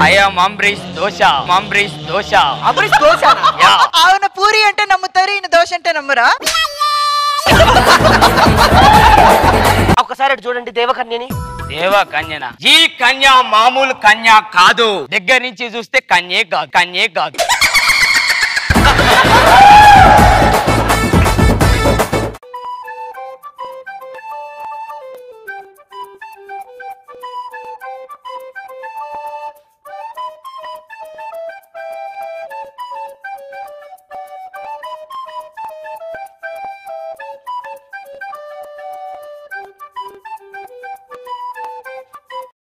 కన్యా మంబ్రీష్ దోశ మంబ్రీష్ దోశ. అమరీష్ దోశ అవును పూరి అంటే నమ్ముతారు ఈయన దోశ అంటే నమ్మురా? ఒకసారి చూడండి దేవకన్యని. దేవ కన్యన ఈ కన్య మామూలు కన్య కాదు. దగ్గర నుంచి చూస్తే కన్యే కాదు కన్యే కాదు.